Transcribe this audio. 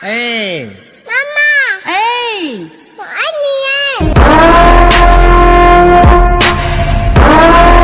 哎，